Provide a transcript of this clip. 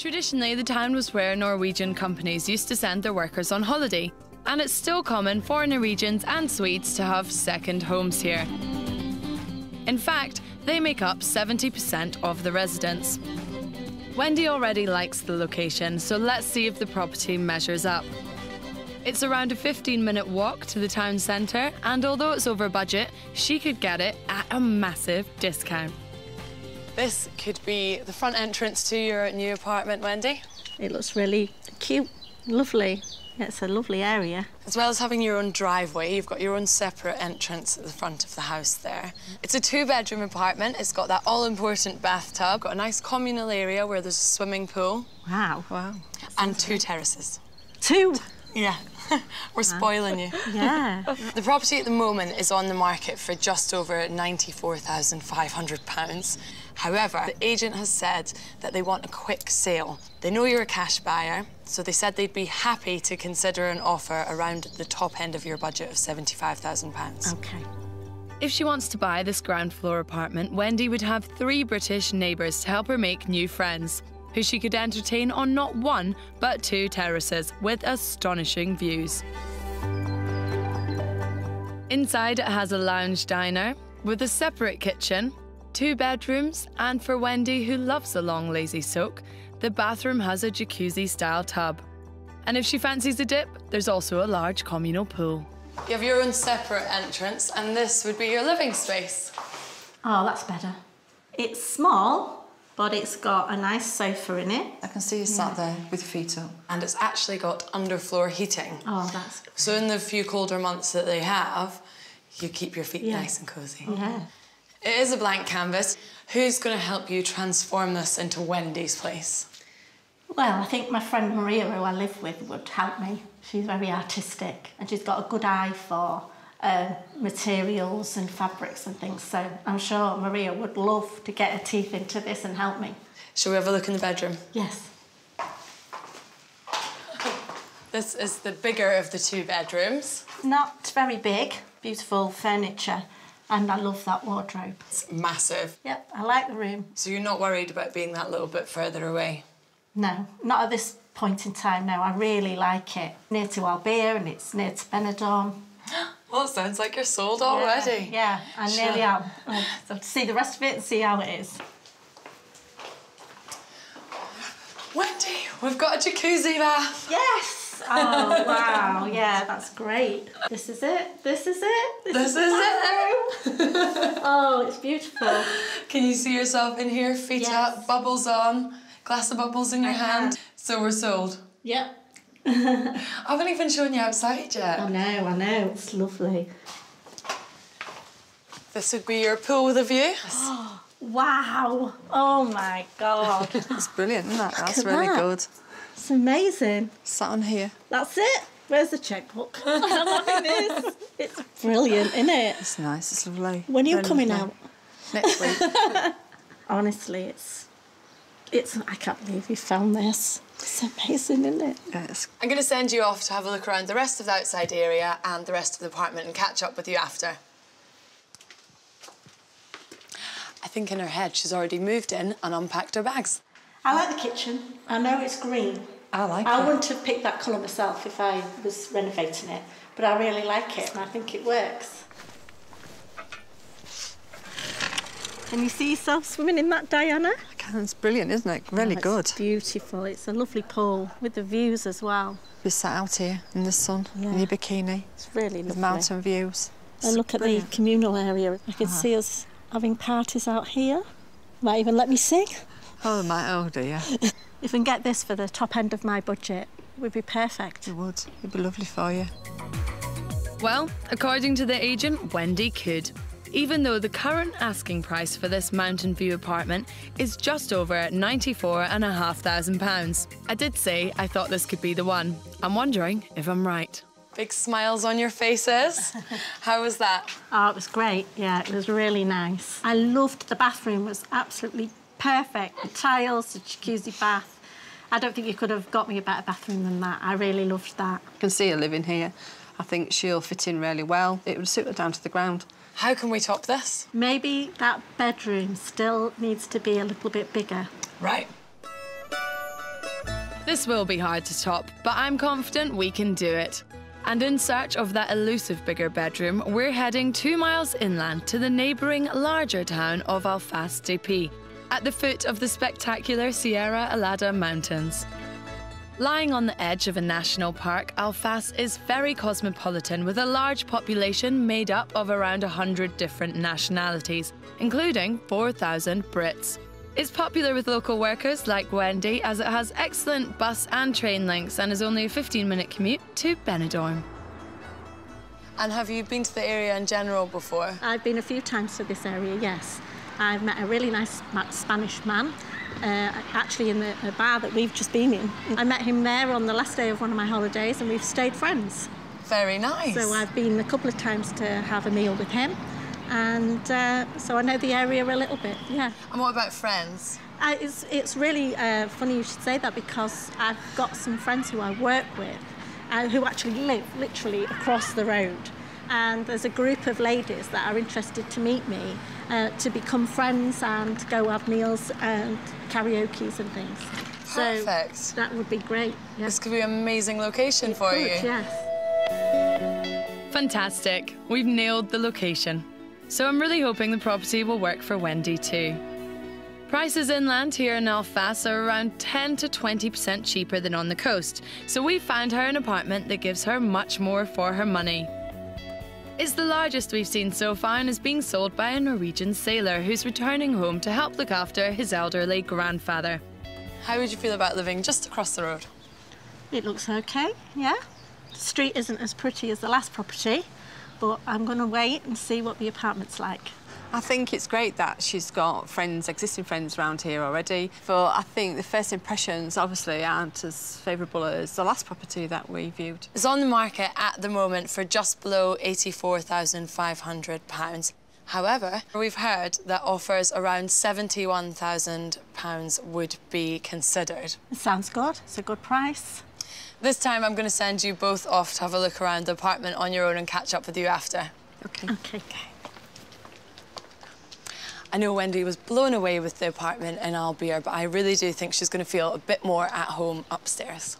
Traditionally, the town was where Norwegian companies used to send their workers on holiday, and it's still common for Norwegians and Swedes to have second homes here. In fact, they make up 70% of the residents. Wendy already likes the location, so let's see if the property measures up. It's around a 15 minute walk to the town centre, and although it's over budget, she could get it at a massive discount. This could be the front entrance to your new apartment, Wendy. It looks really cute, lovely. Yeah, it's a lovely area. As well as having your own driveway, you've got your own separate entrance at the front of the house there. It's a two bedroom apartment. It's got that all important bathtub, got a nice communal area where there's a swimming pool. Wow. Wow. And two terraces. Two? Yeah. We're spoiling you. Yeah. The property at the moment is on the market for just over £94,500. However, the agent has said that they want a quick sale. They know you're a cash buyer, so they said they'd be happy to consider an offer around the top end of your budget of £75,000. okay. If she wants to buy this ground floor apartment, Wendy would have three British neighbours to help her make new friends, who she could entertain on not one, but two terraces with astonishing views. Inside, it has a lounge diner with a separate kitchen, two bedrooms, and for Wendy, who loves a long lazy soak, the bathroom has a jacuzzi style tub. And if she fancies a dip, there's also a large communal pool. You have your own separate entrance, and this would be your living space. Oh, that's better. It's small, but it's got a nice sofa in it. I can see you sat there with your feet up. And it's actually got underfloor heating. Oh, that's So in the few colder months that they have, you keep your feet Yeah. nice and cosy. yeah. It is a blank canvas. Who's going to help you transform this into Wendy's place? Well, I think my friend Maria, who I live with, would help me. She's very artistic and she's got a good eye for uh, materials and fabrics and things. So I'm sure Maria would love to get her teeth into this and help me. Shall we have a look in the bedroom? Yes. This is the bigger of the two bedrooms. Not very big, beautiful furniture, and I love that wardrobe. It's massive. Yep, I like the room. So you're not worried about being that little bit further away? No, not at this point in time, no. I really like it. Near to Albir and it's near to Benidorm. Well, it sounds like you're sold already. Yeah, I Sure. nearly am. So to see the rest of it and see how it is. Wendy, we've got a jacuzzi bath. Yes! Oh, wow. Yeah, that's great. This is it. This is it. This is it. Oh, it's beautiful. Can you see yourself in here? Feet Yes. up, bubbles on, glass of bubbles in your I hand. have. So we're sold. Yep. I haven't even shown you outside yet. I know, I know. It's lovely. This would be your pool with a view. Wow. Oh, my God. That's brilliant, isn't that? That's really that. good. It's amazing. Sat on here. That's it. Where's the checkbook? I'm having this. It's brilliant, isn't it? It's nice, it's lovely. When are you Very coming lovely. out? Next week. Honestly, it's it's I can't believe you found this. It's amazing, isn't it? yes. I'm going to send you off to have a look around the rest of the outside area and the rest of the apartment and catch up with you after. I think in her head she's already moved in and unpacked her bags. I like the kitchen. I know it's green. I like it. I it. wouldn't have picked that colour myself if I was renovating it, but I really like it and I think it works. Can you see yourself swimming in that, Diana? I can, It's brilliant, isn't it? Really Oh, good. Beautiful. It's a lovely pool with the views as well. Be sat out here in the sun in Yeah. your bikini It's really with lovely. mountain views. And It's look at the communal area. I can uh-huh. see us having parties out here. Might even let me sing. Oh my, oh dear. If we can get this for the top end of my budget, it would be perfect. It would. It'd be lovely for you. Well, according to the agent, Wendy could. Even though the current asking price for this Mountain View apartment is just over £94,500. I did say I thought this could be the one. I'm wondering if I'm right. Big smiles on your faces. How was that? Oh, it was great. Yeah, it was really nice. I loved the bathroom. It was absolutely perfect. The tiles, the jacuzzi bath. I don't think you could have got me a better bathroom than that. I really loved that. I can see her living here. I think she'll fit in really well. It would suit her down to the ground. How can we top this? Maybe that bedroom still needs to be a little bit bigger. Right. This will be hard to top, but I'm confident we can do it. And in search of that elusive bigger bedroom, we're heading two miles inland to the neighbouring larger town of Alfaz Pie, at the foot of the spectacular Sierra Helada Mountains. Lying on the edge of a national park, Alfaz is very cosmopolitan with a large population made up of around 100 different nationalities, including 4,000 Brits. It's popular with local workers like Wendy as it has excellent bus and train links and is only a 15 minute commute to Benidorm. And have you been to the area in general before? I've been a few times to this area, yes. I've met a really nice Spanish man uh, actually in the, the, bar that we've just been in. I met him there on the last day of one of my holidays and we've stayed friends. Very nice. So I've been a couple of times to have a meal with him and uh, so I know the area a little bit, yeah. And what about friends? Uh, it's, it's really uh, funny you should say that because I've got some friends who I work with uh, who actually live literally across the road and there's a group of ladies that are interested to meet me uh, to become friends and go have meals and karaoke's and things. Perfect. So that would be great. Yeah. This could be an amazing location it for could, you. Yes. Fantastic. We've nailed the location. So I'm really hoping the property will work for Wendy too. Prices inland here in Alfaz are around 10 to 20% cheaper than on the coast, so we found her an apartment that gives her much more for her money. It's the largest we've seen so far and is being sold by a Norwegian sailor who's returning home to help look after his elderly grandfather. How would you feel about living just across the road? It looks okay, yeah. The street isn't as pretty as the last property, but I'm going to wait and see what the apartment's like. I think it's great that she's got friends, existing friends around here already. But I think the first impressions obviously aren't as favourable as the last property that we viewed. It's on the market at the moment for just below £84,500. However, we've heard that offers around £71,000 would be considered. It sounds good. It's a good price. This time I'm going to send you both off to have a look around the apartment on your own and catch up with you after. OK. OK. I know Wendy was blown away with the apartment in Albir, but I really do think she's going to feel a bit more at home upstairs.